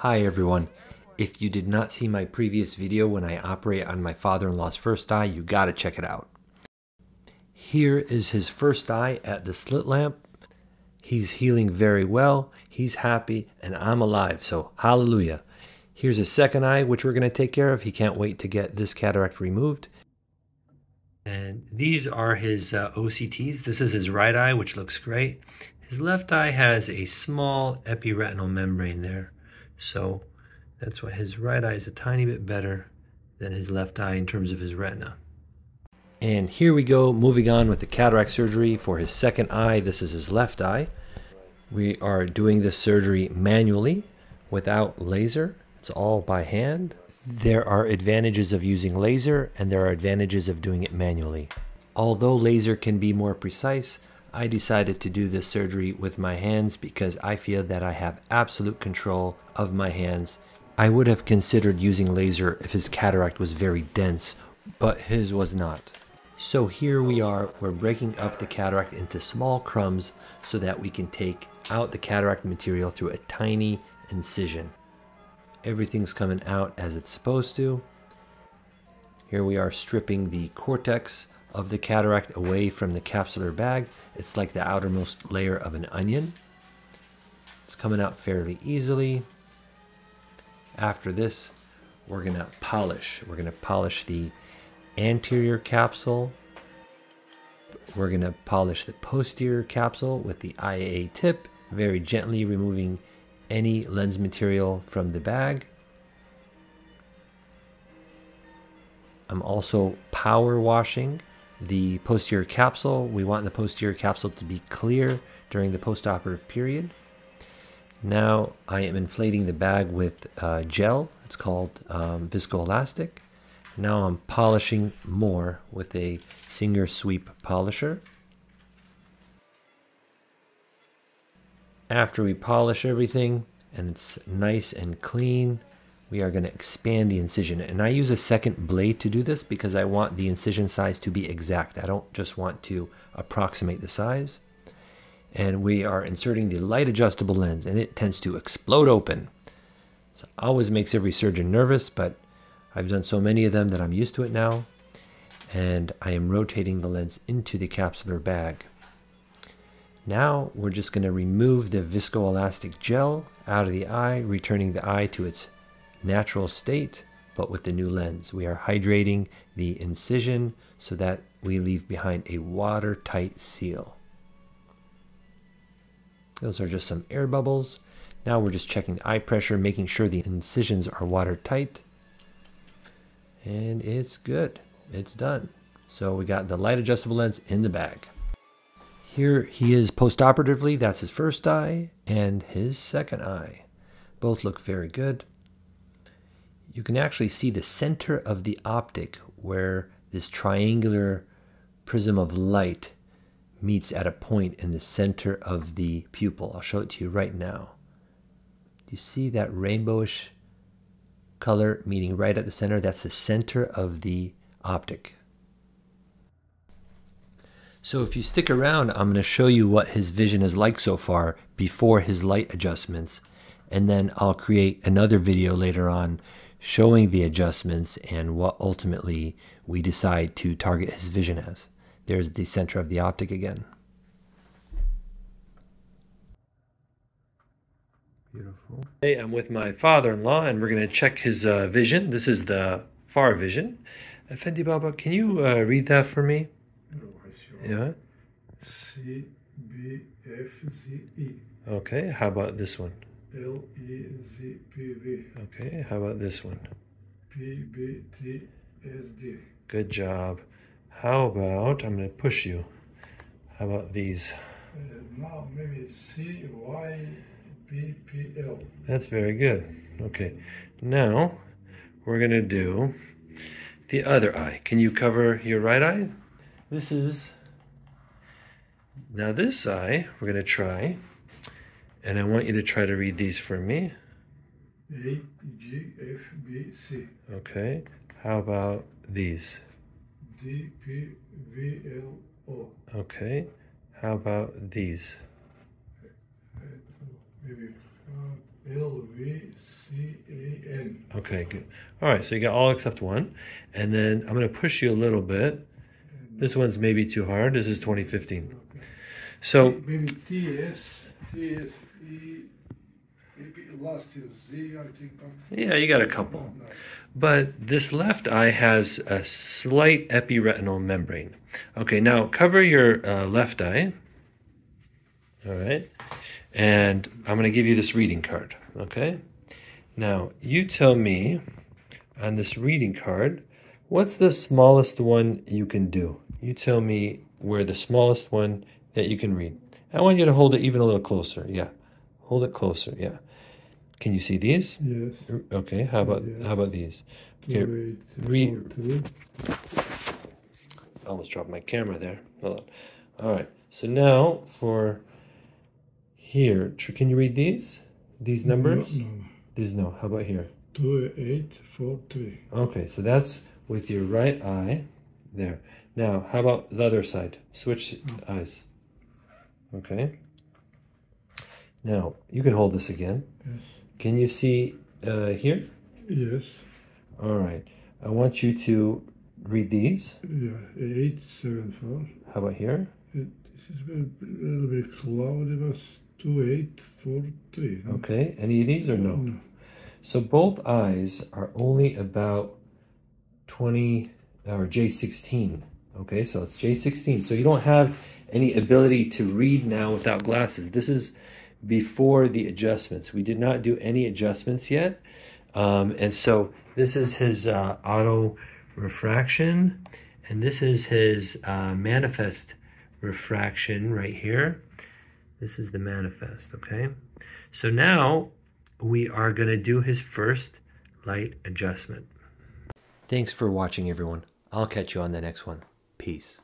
Hi everyone. If you did not see my previous video when I operate on my father-in-law's first eye, you gotta check it out. Here is his first eye at the slit lamp. He's healing very well, he's happy, and I'm alive, so hallelujah. Here's his second eye, which we're gonna take care of. He can't wait to get this cataract removed. And these are his uh, OCTs. This is his right eye, which looks great. His left eye has a small epiretinal membrane there. So that's why his right eye is a tiny bit better than his left eye in terms of his retina. And here we go, moving on with the cataract surgery for his second eye. This is his left eye. We are doing this surgery manually without laser. It's all by hand. There are advantages of using laser and there are advantages of doing it manually. Although laser can be more precise, I decided to do this surgery with my hands because I feel that I have absolute control of my hands. I would have considered using laser if his cataract was very dense, but his was not. So here we are, we're breaking up the cataract into small crumbs so that we can take out the cataract material through a tiny incision. Everything's coming out as it's supposed to. Here we are stripping the cortex of the cataract away from the capsular bag. It's like the outermost layer of an onion. It's coming out fairly easily. After this, we're gonna polish. We're gonna polish the anterior capsule. We're gonna polish the posterior capsule with the IA tip, very gently removing any lens material from the bag. I'm also power washing the posterior capsule. We want the posterior capsule to be clear during the postoperative period. Now I am inflating the bag with uh, gel. It's called um, viscoelastic. Now I'm polishing more with a Singer Sweep polisher. After we polish everything and it's nice and clean, we are going to expand the incision. And I use a second blade to do this because I want the incision size to be exact. I don't just want to approximate the size. And we are inserting the light adjustable lens and it tends to explode open. It always makes every surgeon nervous, but I've done so many of them that I'm used to it now. And I am rotating the lens into the capsular bag. Now we're just going to remove the viscoelastic gel out of the eye, returning the eye to its natural state, but with the new lens. We are hydrating the incision so that we leave behind a watertight seal. Those are just some air bubbles. Now we're just checking the eye pressure, making sure the incisions are watertight. And it's good. It's done. So we got the light adjustable lens in the bag. Here he is postoperatively. That's his first eye and his second eye. Both look very good you can actually see the center of the optic where this triangular prism of light meets at a point in the center of the pupil. I'll show it to you right now. Do you see that rainbowish color meeting right at the center? That's the center of the optic. So if you stick around, I'm going to show you what his vision is like so far before his light adjustments. And then I'll create another video later on showing the adjustments and what ultimately we decide to target his vision as. There's the center of the optic again. Beautiful. Hey, I'm with my father-in-law and we're going to check his uh, vision. This is the far vision. Effendi Baba, can you uh, read that for me? Yeah. C, B, F, Z, E. Okay, how about this one? L E Z P V Okay, how about this one? P B T S D. Good job. How about, I'm going to push you. How about these? Uh, now maybe C Y B P L. That's very good. Okay, now we're going to do the other eye. Can you cover your right eye? This is, now this eye, we're going to try and I want you to try to read these for me. A, G, F, B, C. Okay. How about these? D, P, V, L, O. Okay. How about these? Maybe L, V, C, Okay, good. All right, so you got all except one. And then I'm going to push you a little bit. This one's maybe too hard. This is 2015. So, Maybe TS, TS, Yeah, you got a couple. But this left eye has a slight epiretinal membrane. Okay, now cover your uh, left eye. All right. And I'm going to give you this reading card. Okay. Now, you tell me on this reading card, what's the smallest one you can do? You tell me where the smallest one that you can read. I want you to hold it even a little closer. Yeah. Hold it closer. Yeah. Can you see these? Yes. Okay. How about Yeah. how about these? Okay, Two, eight, read- four, three. I almost dropped my camera there. Hold on. All right. So now for here, tr- can you read these? These numbers? No, no. These no. How about here? Two, eight, four, three. Okay, so that's with your right eye there. Now, how about the other side? Switch oh. eyes. Okay. Now, you can hold this again. Yes. Can you see uh, here? Yes. All right. I want you to read these. Yeah. Eight, seven, four. How about here? It, this is a little bit cloudy. It was two, eight, four, three. no? Okay. Any of these or no? No. So both eyes are only about 20 or J16. Okay, so it's J16. So you don't have any ability to read now without glasses. This is before the adjustments. We did not do any adjustments yet. Um, and so this is his uh, auto refraction, and this is his uh, manifest refraction right here. This is the manifest, okay? So now we are going to do his first light adjustment. Thanks for watching, everyone. I'll catch you on the next one. Peace.